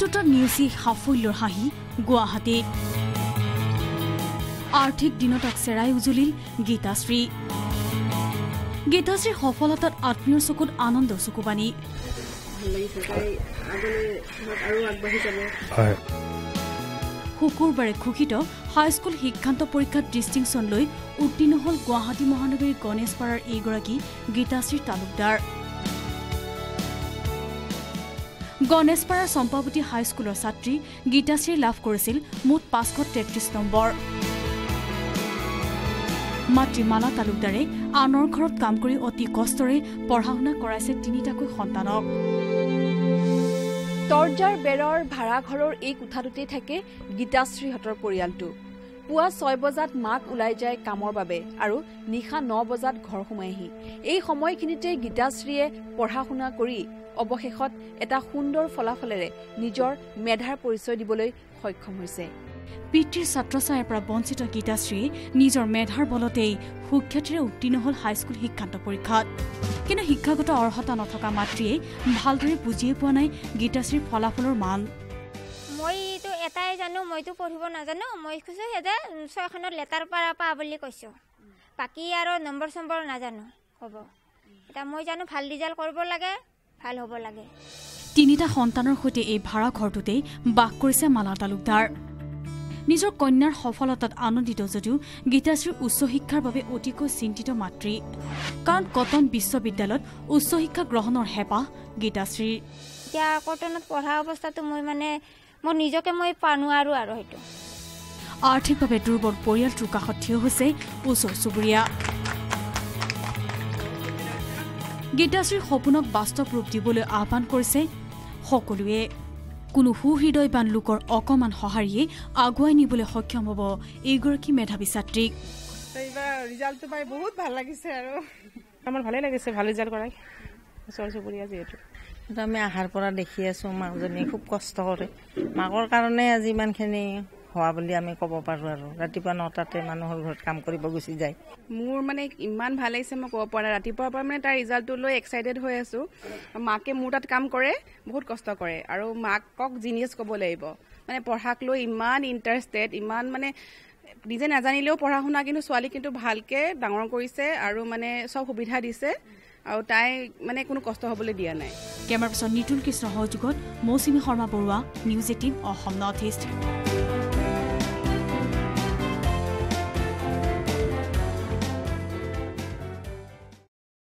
মিত্ৰতাৰ নিউচি সাফল্যৰ হাঁহি গুৱাহাটীত আৰ্থিক দিনতাক চেৰাই উজলিল গীতাশ্ৰী। গীতাশ্ৰীৰ সফলতাত আত্মীয়ৰ চকুত আনন্দ চকুপানী। শুকুৰবাৰে ঘোষিত হাইস্কুল শিক্ষান্ত পৰীক্ষাত ডিষ্টিংশ্যন লৈ উত্তীৰ্ণ হল গুৱাহাটী মহানগৰীৰ গণেশপাৰাৰ এইগৰাকী গীতাশ্ৰী তালুকদাৰ। গণেশপাৰাৰ চম্পাৱতী হাইস্কুলৰ ছাত্ৰী গীতাশ্ৰী লাভ কৰিছিল মুঠ পাঁচশ তেত্ৰিশ নম্বৰ। মাতৃ মালা তালুকদাৰে আনৰ ঘৰত কাম কৰি অতি কষ্টৰে পঢ়া শুনা কৰাইছে তিনিটাকৈ সন্তানক। তৰ্জাৰ বেৰৰ ভাড়াঘৰৰ এই কোঠাটোতেই থাকে গীতাশ্ৰীহঁতৰ পৰিয়ালটো। পুৱা ছয় বজাত মাক ওলাই যায় কামৰ বাবে আৰু নিশা ন বজাত ঘৰ সোমাইহি। এই সময়খিনিতে গীতাশ্ৰীয়ে পঢ়া শুনা কৰি অৱশেষত এটা সুন্দৰ ফলাফলেৰে নিজৰ মেধাৰ পৰিচয় দিবলৈ সক্ষম হৈছে। পিতৃৰ ছাত্ৰছায়াৰ পৰা বঞ্চিত গীতাশ্ৰীয়ে নিজৰ মেধাৰ বলতেই সুখ্যাতিৰে উত্তীৰ্ণ হল হাইস্কুল শিক্ষান্ত পৰীক্ষাত। কিন্তু শিক্ষাগত অৰ্হতা নথকা মাতৃয়ে ভালদৰে বুজিয়ে পোৱা নাই গীতাশ্ৰীৰ ফলাফলৰ মান। মইতো এটাই জানো মইতো পঢ়িব নাজানো মই কৈছোঁ যে ছয়খনত লেটাৰ পাৰা পা বুলি কৈছোঁ। বাকী আৰু নম্বৰ চম্বৰ নাজানো হ'ব। এতিয়া মই জানো ভাল ৰিজাল্ট কৰিব লাগে। ভাল হ'ব লাগে। তিনিটা সন্তানৰ সৈতে এই ভাড়া ঘৰটোতেই বাস কৰিছে মালা তালুকদাৰ। নিজৰ কন্যাৰ সফলতাত আনন্দিত যদিও গীতাশ্ৰীৰ উচ্চ শিক্ষাৰ বাবে অতিকৈ চিন্তিত মাতৃ। কাৰণ কটন বিশ্ববিদ্যালয়ত উচ্চ শিক্ষা গ্ৰহণৰ হেঁপাহ গীতাশ্ৰীৰ। এতিয়া কটনত পঢ়া অৱস্থাটো মই মানে মই নিজকে মই পা নোৱাৰোঁ আৰু সেইটো। আৰ্থিকভাৱে দুৰ্বল পৰিয়ালটোৰ কাষত থিয় হৈছে ওচৰ চুবুৰীয়া। গীতাশ্ৰীৰ সপোনক বাস্তৱ ৰূপ দিবলৈ আহ্বান কৰিছে সকলোৱে। কোনো সুহৃদয়বান লোকৰ অকমান সঁহাৰিয়ে আগুৱাই নিবলৈ সক্ষম হ'ব এইগৰাকী মেধাৱী ছাত্ৰীক এইবাৰ ৰিজাল্টটো পাই বহুত ভাল লাগিছে আৰু। আমাৰ ভালেই লাগিছে ভাল ৰিজাল্ট কৰাই। ওচৰ চুবুৰীয়া যিহেতু। এইটো আমি আহাৰ পৰা দেখি আছোঁ মাকজনীয়ে খুব কষ্ট কৰে। মাকৰ কাৰণে আজি ইমানখিনি হোৱা বুলি আমি ক'ব পাৰোঁ আৰু। ৰাতিপুৱা নটাতে মানুহৰ ঘৰত কাম কৰিব গুচি যায়। মোৰ মানে ইমান ভাল লাগিছে মই ক'ব পৰা নাই। ৰাতিপুৱাৰ পৰা মানে তাৰ ৰিজাল্টটো লৈ এক্সাইটেড হৈ আছোঁ। মাকে মোৰ তাত কাম কৰে বহুত কষ্ট কৰে। আৰু মাকক জিনিয়াছ ক'ব লাগিব। মানে পঢ়াক লৈ ইমান ইণ্টাৰেষ্টেড ইমান মানে নিজে নাজানিলেও পঢ়া শুনা কিন্তু ছোৱালী কিন্তু ভালকৈ ডাঙৰ কৰিছে আৰু মানে চব সুবিধা দিছে। আৰু তাই মানে কোনো কষ্ট হ'বলৈ দিয়া নাই। কেমেৰা পাৰ্চন নিতুল কৃষ্ণৰ সহযোগত Mousumi Sharma Baruah news eighteen Assam north east.